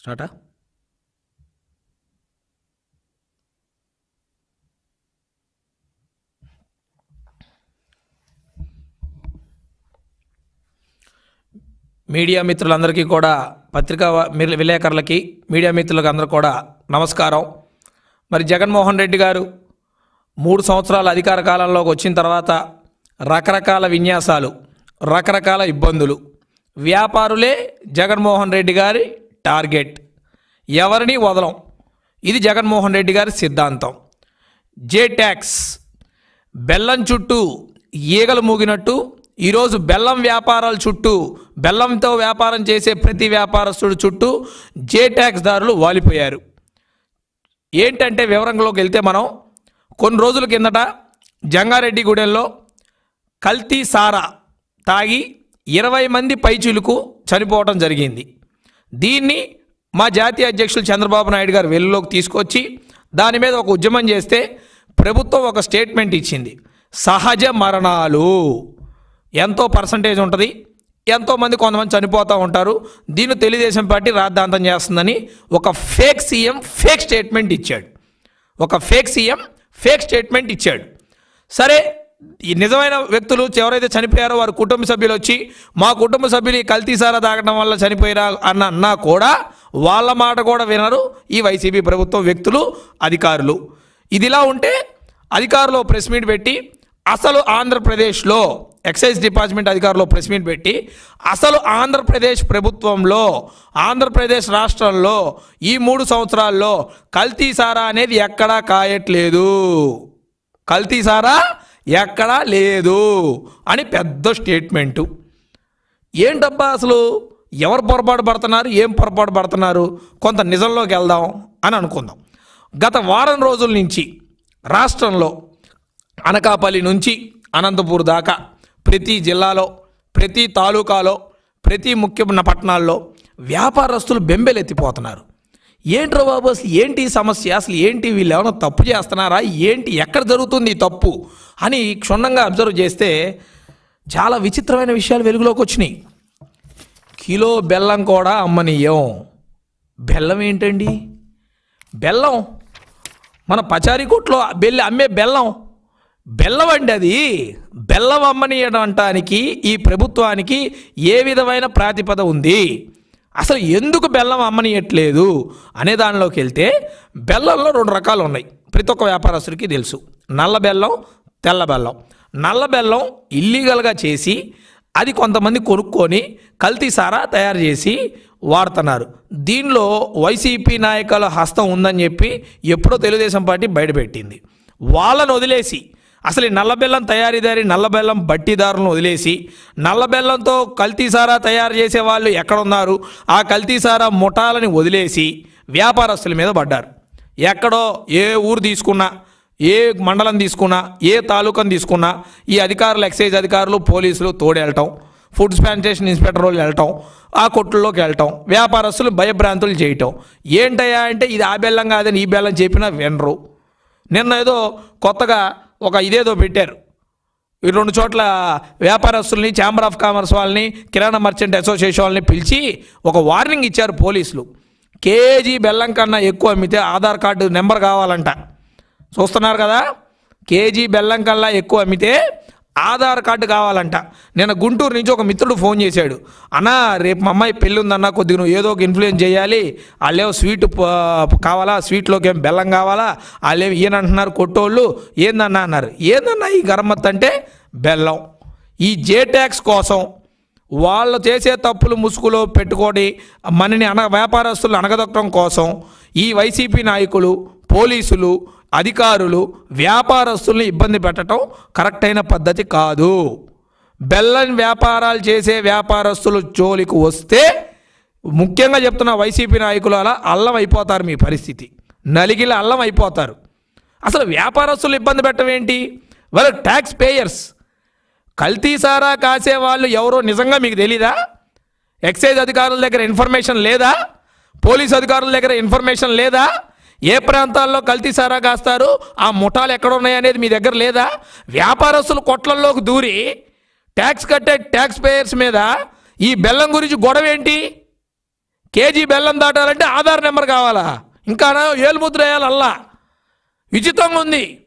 స్టార్టా? Media మిత్రులందరికీ కూడా పత్రికా విలేకరులకి మీడియా మిత్రులకు అందరూ కూడా నమస్కారం. మరి జగన్మోహన్ రెడ్డి గారు మూడు సంవత్సరాల అధికార కాలంలోకి వచ్చిన తర్వాత రకరకాల విన్యాసాలు రకరకాల ఇబ్బందులు. వ్యాపారులే జగన్మోహన్ రెడ్డి గారి టార్గెట్. ఎవరిని వదలం? ఇది జగన్మోహన్ రెడ్డి గారి సిద్ధాంతం. J tax. బెల్లం చుట్టూ ఈగలు మూగినట్టు ఈరోజు బెల్లం వ్యాపారాల చుట్టూ బెల్లంతో వ్యాపారం చేసే ప్రతి వ్యాపారస్తుడు చుట్టూ జే ట్యాక్స్ దారులు వాలిపోయారు. ఏంటంటే వివరంలోకి వెళ్తే మనం కొన్ని రోజుల కిందట జంగారెడ్డిగూడెంలో కల్తీ సారా తాగి ఇరవై మంది పైచీలకు చనిపోవటం జరిగింది. దీన్ని మా జాతీయ అధ్యక్షులు చంద్రబాబు నాయుడు గారు వెలుగులోకి తీసుకొచ్చి దాని మీద ఒక ఉద్యమం చేస్తే ప్రభుత్వం ఒక స్టేట్మెంట్ ఇచ్చింది. సహజ మరణాలు. ఎంతో పర్సంటేజ్ ఉంటుంది. ఎంతోమంది కొంతమంది చనిపోతూ ఉంటారు. దీన్ని తెలుగుదేశం పార్టీ రాద్ధాంతం చేస్తుందని ఒక ఫేక్ సీఎం ఫేక్ స్టేట్మెంట్ ఇచ్చాడు. ఒక ఫేక్ సీఎం ఫేక్ స్టేట్మెంట్ ఇచ్చాడు. సరే ఈ నిజమైన వ్యక్తులు ఎవరైతే చనిపోయారో వారి కుటుంబ సభ్యులు వచ్చి మా కుటుంబ సభ్యులు ఈ కల్తీ సారా తాగడం వల్ల చనిపోయినా అన్న అన్నా కూడా వాళ్ళ మాట కూడా వినరు. ఈ వైసీపీ ప్రభుత్వం వ్యక్తులు అధికారులు. ఇదిలా ఉంటే అధికారులు ప్రెస్ మీట్ పెట్టి అసలు ఆంధ్రప్రదేశ్లో ఎక్సైజ్ డిపార్ట్మెంట్ అధికారులు ప్రెస్ మీట్ పెట్టి అసలు ఆంధ్రప్రదేశ్ ప్రభుత్వంలో ఆంధ్రప్రదేశ్ రాష్ట్రంలో ఈ మూడు సంవత్సరాల్లో కల్తీ సారా అనేది ఎక్కడా కాయట్లేదు. కల్తీ సారా ఎక్కడా లేదు అని పెద్ద స్టేట్మెంటు. ఏంటబ్బా అసలు ఎవరు పొరపాటు పడుతున్నారు ఏం పొరపాటు పడుతున్నారు కొంత నిజంలోకి వెళ్దాం అని అనుకుందాం. గత వారం రోజుల నుంచి రాష్ట్రంలో అనకాపల్లి నుంచి అనంతపూర్ దాకా ప్రతి జిల్లాలో ప్రతి తాలూకాలో ప్రతి ముఖ్యమైన పట్టణాల్లో వ్యాపారస్తులు బెంబెలెత్తిపోతున్నారు. ఏంట్రా బాబు అసలు ఏంటి సమస్య? అసలు ఏంటి వీళ్ళు ఏమైనా తప్పు చేస్తున్నారా? ఏంటి? ఎక్కడ జరుగుతుంది తప్పు? అని క్షుణ్ణంగా అబ్జర్వ్ చేస్తే చాలా విచిత్రమైన విషయాలు వెలుగులోకి వచ్చినాయి. కిలో బెల్లం కూడా అమ్మనీయం బెల్లం ఏంటండి? బెల్లం? మన పచారీ కొట్లో బెల్లి అమ్మే బెల్లం. బెల్లం అండి అది. బెల్లం అమ్మనీయడానికి ఈ ప్రభుత్వానికి ఏ విధమైన ప్రాతిపద ఉంది? అసలు ఎందుకు బెల్లం అమ్మనీయట్లేదు అనే దానిలోకి వెళ్తే బెల్లంలో రెండు రకాలు ఉన్నాయి. ప్రతి ఒక్క వ్యాపారస్తుడికి తెలుసు. నల్ల బెల్లం తెల్ల బెల్లం. నల్ల బెల్లం ఇల్లీగల్గా చేసి అది కొంతమంది కొనుక్కొని కల్తీ సారా తయారు చేసి వాడుతున్నారు. దీనిలో వైసీపీ నాయకుల హస్తం ఉందని చెప్పి ఎప్పుడో తెలుగుదేశం పార్టీ బయటపెట్టింది. వాళ్ళను వదిలేసి అసలు ఈ నల్ల బెల్లం తయారీదారి నల్ల బెల్లం బట్టీదారులను వదిలేసి నల్ల బెల్లంతో తయారు చేసే వాళ్ళు ఎక్కడున్నారు? ఆ కల్తీసారా ముఠాలని వదిలేసి వ్యాపారస్తుల మీద పడ్డారు. ఎక్కడో ఏ ఊరు తీసుకున్నా ఏ మండలం తీసుకున్నా ఏ తాలూకాను తీసుకున్నా ఈ అధికారులు ఎక్సైజ్ అధికారులు పోలీసులు తోడెళ్ళటం ఫుడ్ శానిటేషన్ ఇన్స్పెక్టర్ వాళ్ళు వెళ్ళటం ఆ కొట్టుల్లోకి వెళ్ళటం వ్యాపారస్తులు భయభ్రాంతులు చేయటం. ఏంటయ్యా అంటే ఇది ఆ బెల్లం కాదని ఈ బెల్లం చెప్పినా వినరు. నిన్న ఏదో కొత్తగా ఒక ఇదేదో పెట్టారు. ఈ రెండు చోట్ల వ్యాపారస్తుల్ని ఛాంబర్ ఆఫ్ కామర్స్ వాళ్ళని కిరాణా మర్చెంట్ అసోసియేషన్ వాళ్ళని పిలిచి ఒక వార్నింగ్ ఇచ్చారు పోలీసులు. కేజీ బెల్లం కన్నా ఎక్కువ అమ్మితే ఆధార్ కార్డు నెంబర్ కావాలంట. చూస్తున్నారు కదా? కేజీ బెల్లం కల్లా ఎక్కువ అమ్మితే ఆధార్ కార్డు కావాలంట. నేను గుంటూరు నుంచి ఒక మిత్రుడు ఫోన్ చేశాడు. అన్నా రేపు మా అమ్మాయి పెళ్ళి ఉందన్నా కొద్దిగా నువ్వు ఏదో ఒక ఇన్ఫ్లుయెన్స్ చేయాలి. వాళ్ళేమో స్వీట్ కావాలా? స్వీట్లోకి ఏం బెల్లం కావాలా? వాళ్ళేమో ఈయన అంటున్నారు కొట్టోళ్ళు. ఏందన్నా? అన్నారు. ఏందన్నా ఈ గరమ్మత్ అంటే బెల్లం. ఈ జే ట్యాక్స్ కోసం వాళ్ళు చేసే తప్పులు ముసుగులో పెట్టుకొని మనని అన వ్యాపారస్తులు అనగదొక్కడం కోసం ఈ వైసీపీ నాయకులు పోలీసులు అధికారులు వ్యాపారస్తుల్ని ఇబ్బంది పెట్టడం కరెక్ట్ అయిన పద్ధతి కాదు. బెల్లం వ్యాపారాలు చేసే వ్యాపారస్తులు జోలికి వస్తే ముఖ్యంగా చెప్తున్న వైసీపీ నాయకులు అలా అల్లం అయిపోతారు మీ పరిస్థితి. నలిగిల అల్లం అయిపోతారు. అసలు వ్యాపారస్తులు ఇబ్బంది పెట్టడం ఏంటి? వాళ్ళు ట్యాక్స్ పేయర్స్ కల్తీసారా కాసే వాళ్ళు ఎవరో నిజంగా మీకు తెలీదా? ఎక్సైజ్ అధికారుల దగ్గర ఇన్ఫర్మేషన్ లేదా? పోలీస్ అధికారుల దగ్గర ఇన్ఫర్మేషన్ లేదా? ఏ ప్రాంతాల్లో కల్తీ సారా కాస్తారు? ఆ ముఠాలు ఎక్కడ ఉన్నాయనేది మీ దగ్గర లేదా? వ్యాపారస్తులు కొట్లల్లోకి దూరి ట్యాక్స్ కట్టే ట్యాక్స్ పేయర్స్ మీద ఈ బెల్లం గురించి గొడవ ఏంటి? కేజీ బెల్లం దాటాలంటే ఆధార్ నెంబర్ కావాలా? ఇంకా ఏలుముద్ర వేయాలి అల్లా. విచిత్రంగా ఉంది.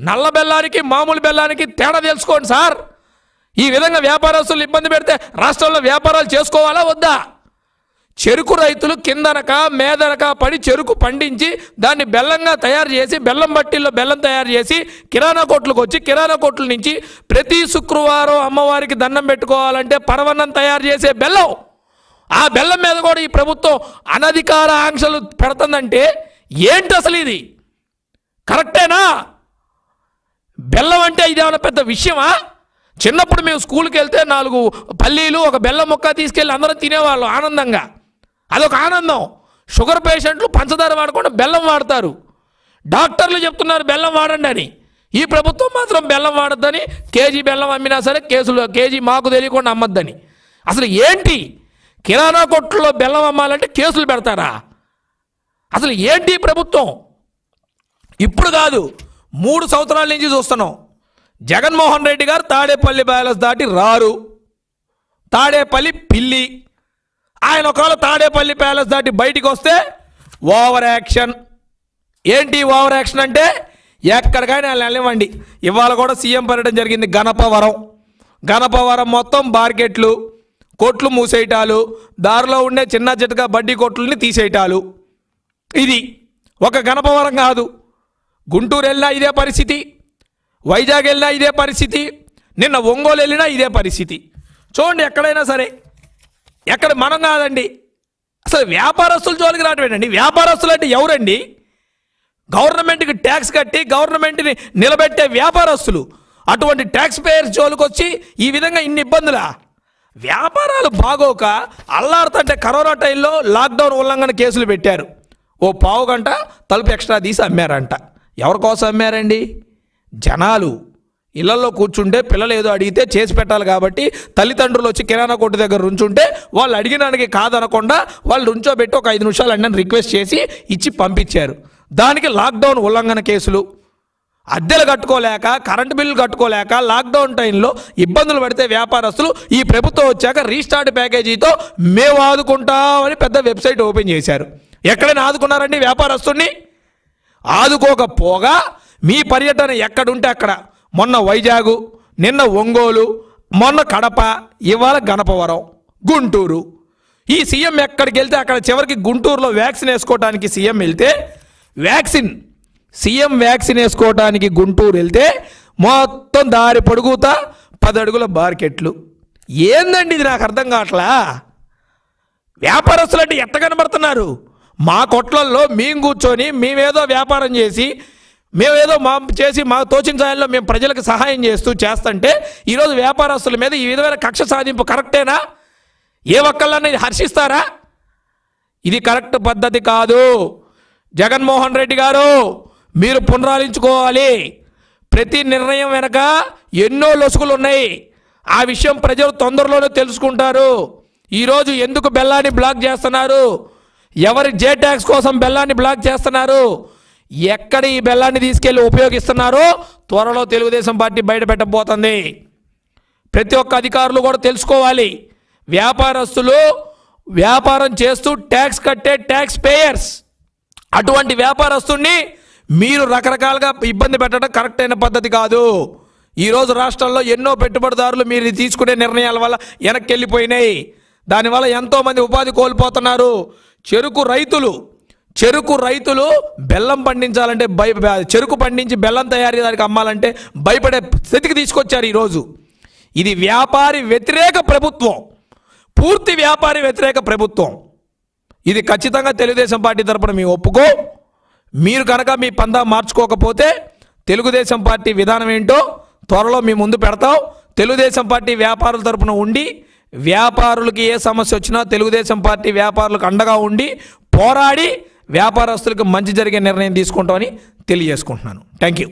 నల్ల బెల్లానికి మామూలు బెల్లానికి తేడా తెలుసుకోండి సార్. ఈ విధంగా వ్యాపారస్తులు ఇబ్బంది పెడితే రాష్ట్రంలో వ్యాపారాలు చేసుకోవాలా? వద్దా? చెరుకు రైతులు కిందనక మేదనక పడి చెరుకు పండించి దాన్ని బెల్లంగా తయారు చేసి బెల్లం బట్టీల్లో బెల్లం తయారు చేసి కిరాణా కొట్లకు వచ్చి కిరాణా కొట్ల నుంచి ప్రతి శుక్రవారం అమ్మవారికి దండం పెట్టుకోవాలంటే పరవన్నం తయారు చేసే బెల్లం. ఆ బెల్లం మీద కూడా ఈ ప్రభుత్వం అనధికార ఆంక్షలు పెడుతుందంటే ఏంటి అసలు ఇది? కరెక్టేనా? బెల్లం అంటే ఇదేమైనా పెద్ద విషయమా? చిన్నప్పుడు మేము స్కూల్కి వెళ్తే నాలుగు పల్లీలు ఒక బెల్లం మొక్క తీసుకెళ్ళి అందరం తినేవాళ్ళం ఆనందంగా. అదొక ఆనందం. షుగర్ పేషెంట్లు పంచదార వాడకుండా బెల్లం వాడతారు. డాక్టర్లు చెప్తున్నారు బెల్లం వాడండి అని. ఈ ప్రభుత్వం మాత్రం బెల్లం వాడద్దని కేజీ బెల్లం అమ్మినా సరే కేసులు కేజీ మాకు తెలియకుండా అమ్మద్దని. అసలు ఏంటి? కిరాణా కొట్టులో బెల్లం అమ్మాలంటే కేసులు పెడతారా? అసలు ఏంటి ప్రభుత్వం? ఇప్పుడు కాదు మూడు సంవత్సరాల నుంచి చూస్తున్నాం. జగన్మోహన్ రెడ్డి గారు తాడేపల్లి బ్యాలెన్స్ దాటి రారు. తాడేపల్లి పిల్లి. ఆయన ఒకవేళ తాడేపల్లి ప్యాలెస్ దాటి బయటికి వస్తే ఓవర్ యాక్షన్. ఏంటి ఓవర్ యాక్షన్ అంటే ఎక్కడికైనా వెళ్ళనివ్వండి. ఇవాళ కూడా సీఎం పర్యటన జరిగింది గణపవరం గణపవరం మొత్తం మార్కెట్లు కొట్లు మూసేయటాలు దారిలో ఉండే చిన్న చిట్టగా బడ్డీ కొట్లని తీసేయటాలు. ఇది ఒక గణపవరం కాదు. గుంటూరు వెళ్ళినా ఇదే పరిస్థితి. వైజాగ్ వెళ్ళినా ఇదే పరిస్థితి. నిన్న ఒంగోలు వెళ్ళినా ఇదే పరిస్థితి. చూడండి ఎక్కడైనా సరే. ఎక్కడ మనం కాదండి. అసలు వ్యాపారస్తుల జోలికి రావటమేనండి. వ్యాపారస్తులు అంటే ఎవరండి? గవర్నమెంట్కి ట్యాక్స్ కట్టి గవర్నమెంట్ని నిలబెట్టే వ్యాపారస్తులు. అటువంటి ట్యాక్స్ పేయర్స్ జోలికి వచ్చి ఈ విధంగా ఇన్ని ఇబ్బందులా? వ్యాపారాలు బాగోక అల్లాడుతుంటే కరోనా టైంలో లాక్డౌన్ ఉల్లంఘన కేసులు పెట్టారు. ఓ పావు గంట తలుపు ఎక్స్ట్రా తీసి అమ్మారంట. ఎవరి కోసం అమ్మారండి? జనాలు. ఇళ్ళలో కూర్చుంటే పిల్లలు ఏదో అడిగితే చేసి పెట్టాలి కాబట్టి తల్లిదండ్రులు వచ్చి కిరాణా కొట్టు దగ్గర రుంచుంటే వాళ్ళు అడిగినానికి కాదనకుండా వాళ్ళు రుంచోబెట్టి ఒక ఐదు నిమిషాలు అన్నని రిక్వెస్ట్ చేసి ఇచ్చి పంపించారు. దానికి లాక్డౌన్ ఉల్లంఘన కేసులు. అద్దెలు కట్టుకోలేక కరెంటు బిల్లు కట్టుకోలేక లాక్డౌన్ టైంలో ఇబ్బందులు పడితే వ్యాపారస్తులు ఈ ప్రభుత్వం వచ్చాక రీస్టార్ట్ ప్యాకేజీతో మేము ఆదుకుంటామని పెద్ద వెబ్సైట్ ఓపెన్ చేశారు. ఎక్కడైనా ఆదుకున్నారండి వ్యాపారస్తుడిని ఆదుకోకపోగా మీ పర్యటన ఎక్కడుంటే అక్కడ. మొన్న వైజాగు నిన్న ఒంగోలు మొన్న కడప ఇవాళ గణపవరం గుంటూరు. ఈ సీఎం ఎక్కడికి వెళ్తే అక్కడ చివరికి గుంటూరులో వ్యాక్సిన్ వేసుకోవడానికి సీఎం వెళ్తే వ్యాక్సిన్. సీఎం వ్యాక్సిన్ వేసుకోవడానికి గుంటూరు వెళ్తే మొత్తం దారి పొడుగుతా పది అడుగుల మార్కెట్లు ఏందండి ఇది నాకు అర్థం కావట్లా? వ్యాపారస్తులు అంటే ఎట్ట కనబడుతున్నారు? మా కొట్లల్లో మేము కూర్చొని మేమేదో వ్యాపారం చేసి మేమేదో మా చేసి మా తోచిన సాయంలో మేము ప్రజలకు సహాయం చేస్తూ చేస్తుంటే ఈరోజు వ్యాపారస్తుల మీద ఈ విధమైన కక్ష సాధింపు కరెక్టేనా? ఏ ఒక్కళ్ళని హర్షిస్తారా? ఇది కరెక్ట్ పద్ధతి కాదు. జగన్మోహన్ రెడ్డి గారు మీరు పునరాలించుకోవాలి. ప్రతి నిర్ణయం వెనక ఎన్నో లొసుగులు ఉన్నాయి. ఆ విషయం ప్రజలు తొందరలోనే తెలుసుకుంటారు. ఈరోజు ఎందుకు బెల్లాన్ని బ్లాక్ చేస్తున్నారు? ఎవరి జే ట్యాక్స్ కోసం బెల్లాన్ని బ్లాక్ చేస్తున్నారు? ఎక్కడ ఈ బెల్లాన్ని తీసుకెళ్ళి ఉపయోగిస్తున్నారో త్వరలో తెలుగుదేశం పార్టీ బయట పెట్టబోతుంది. ప్రతి ఒక్క అధికారులు కూడా తెలుసుకోవాలి. వ్యాపారస్తులు వ్యాపారం చేస్తూ ట్యాక్స్ కట్టే ట్యాక్స్ పేయర్స్. అటువంటి వ్యాపారస్తుడిని మీరు రకరకాలుగా ఇబ్బంది పెట్టడం కరెక్ట్ అయిన పద్ధతి కాదు. ఈరోజు రాష్ట్రంలో ఎన్నో పెట్టుబడిదారులు మీరు తీసుకునే నిర్ణయాల వల్ల వెనక్కి వెళ్ళిపోయినాయి. దానివల్ల ఎంతోమంది ఉపాధి కోల్పోతున్నారు. చెరుకు రైతులు చెరుకు రైతులు బెల్లం పండించాలంటే భయ చెరుకు పండించి బెల్లం తయారీ దానికి అమ్మాలంటే భయపడే స్థితికి తీసుకొచ్చారు ఈరోజు. ఇది వ్యాపారి వ్యతిరేక ప్రభుత్వం. పూర్తి వ్యాపారి వ్యతిరేక ప్రభుత్వం. ఇది ఖచ్చితంగా తెలుగుదేశం పార్టీ తరపున మేము ఒప్పుకో. మీరు కనుక మీ పందా మార్చుకోకపోతే తెలుగుదేశం పార్టీ విధానం ఏంటో త్వరలో మీ ముందు పెడతాం. తెలుగుదేశం పార్టీ వ్యాపారుల తరపున ఉండి వ్యాపారులకి ఏ సమస్య వచ్చినా తెలుగుదేశం పార్టీ వ్యాపారులకు అండగా ఉండి పోరాడి వ్యాపారస్తులకు మంచి జరిగే నిర్ణయం తీసుకుంటామని తెలియజేసుకుంటున్నాను. Thank you